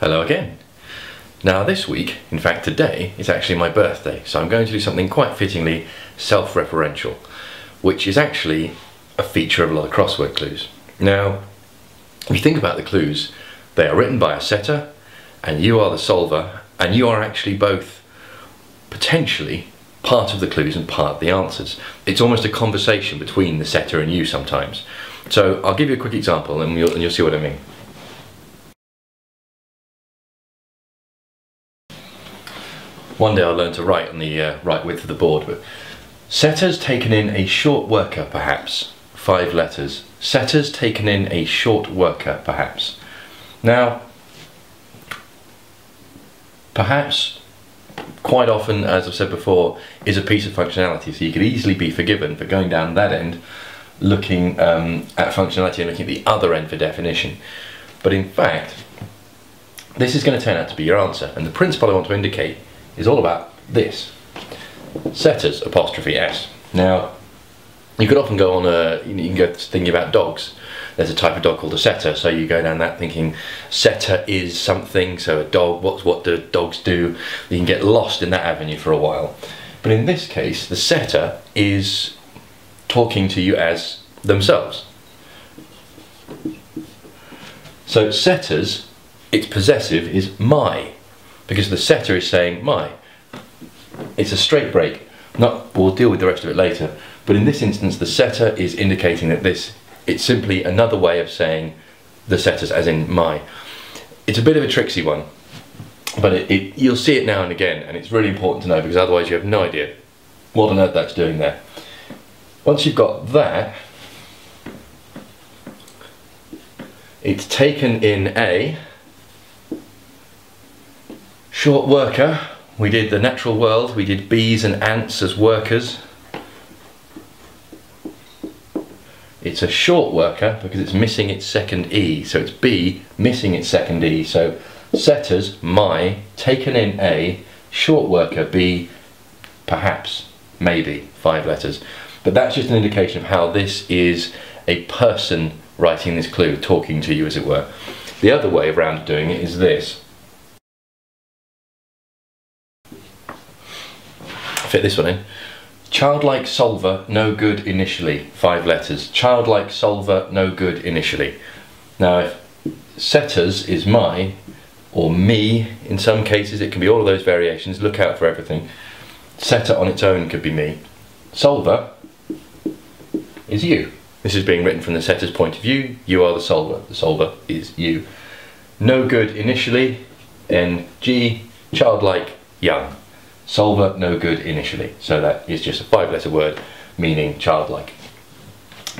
Hello again. Now this week, in fact today, is actually my birthday, so I'm going to do something quite fittingly self-referential, which is actually a feature of a lot of crossword clues. Now, if you think about the clues, they are written by a setter, and you are the solver, and you are actually both potentially part of the clues and part of the answers. It's almost a conversation between the setter and you sometimes. So I'll give you a quick example and you'll, and you'll see what I mean. One day I'll learn to write on the uh, right width of the board, but setters taken in a short worker perhaps, five letters. Setters taken in a short worker perhaps. Now, perhaps quite often, as I've said before, is a piece of functionality, so you could easily be forgiven for going down that end, looking um, at functionality and looking at the other end for definition. But in fact, this is going to turn out to be your answer, and the principle I want to indicate is all about this. Setters apostrophe S. Now, you could often go on a, you can go thinking about dogs. There's a type of dog called a setter, so you go down that thinking setter is something, so a dog, what's what do dogs do? You can get lost in that avenue for a while. But in this case, the setter is talking to you as themselves. So setters, its possessive is my because the setter is saying my. It's a straight break. Not, we'll deal with the rest of it later, but in this instance the setter is indicating that this, it's simply another way of saying the setters as in my. It's a bit of a tricksy one, but it, it, you'll see it now and again and it's really important to know because otherwise you have no idea what on earth that's doing there. Once you've got that, it's taken in a Short worker, we did the natural world, we did bees and ants as workers. It's a short worker because it's missing its second E, so it's B missing its second E. So setters, my, taken in A, short worker, B, perhaps, maybe, five letters. But that's just an indication of how this is a person writing this clue, talking to you as it were. The other way around doing it is this. Fit this one in. Childlike solver, no good initially. Five letters. Childlike solver, no good initially. Now, if setters is my, or me, in some cases it can be all of those variations. Look out for everything. Setter on its own could be me. Solver is you. This is being written from the setter's point of view. You are the solver. The solver is you. No good initially. N-G, childlike, young. Solver, no good initially. So that is just a five letter word meaning childlike.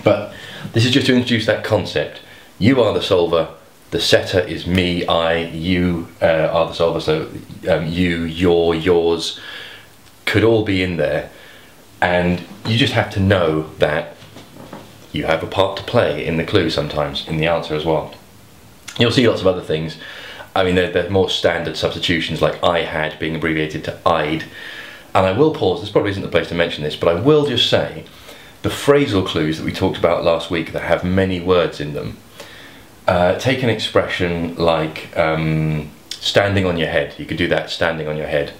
But this is just to introduce that concept. You are the solver, the setter is me, I, you uh, are the solver, so um, you, your, yours could all be in there. And you just have to know that you have a part to play in the clue sometimes, in the answer as well. You'll see lots of other things I mean, they're, they're, more standard substitutions like I had being abbreviated to I'd. And I will pause, this probably isn't the place to mention this, but I will just say the phrasal clues that we talked about last week that have many words in them. Uh, take an expression like um, standing on your head. You could do that standing on your head.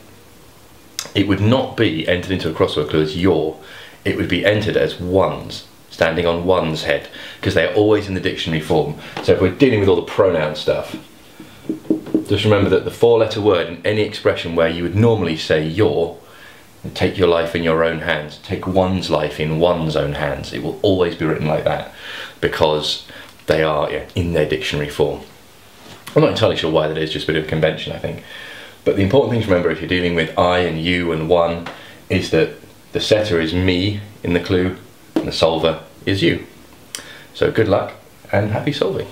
It would not be entered into a crossword clue as your, it would be entered as one's, standing on one's head, because they are always in the dictionary form. So if we're dealing with all the pronoun stuff, just remember that the four letter word in any expression where you would normally say your, take your life in your own hands, take one's life in one's own hands, it will always be written like that because they are yeah, in their dictionary form. I'm not entirely sure why that is, just a bit of convention I think. But the important thing to remember if you're dealing with I and you and one is that the setter is me in the clue and the solver is you. So good luck and happy solving.